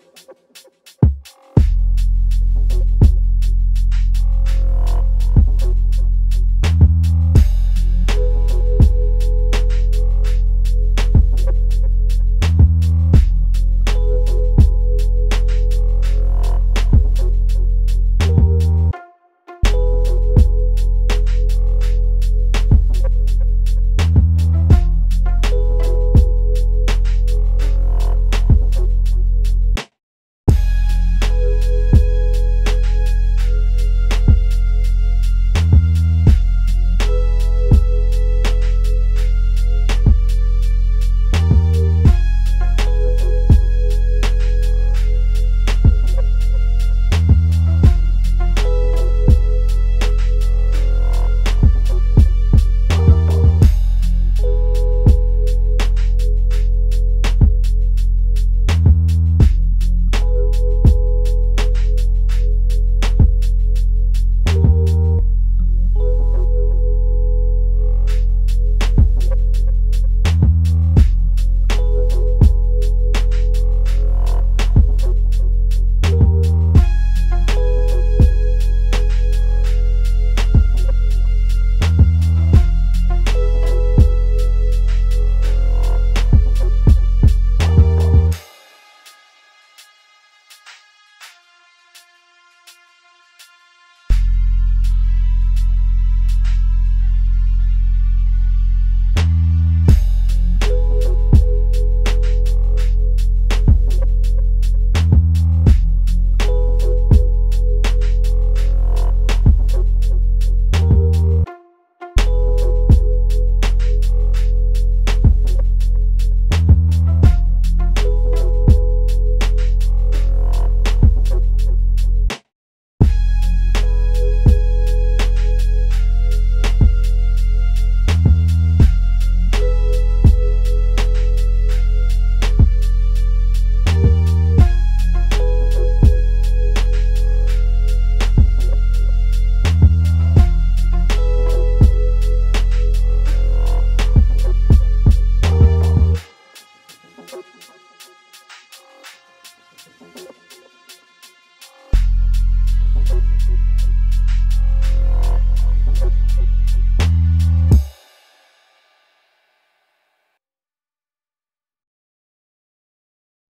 you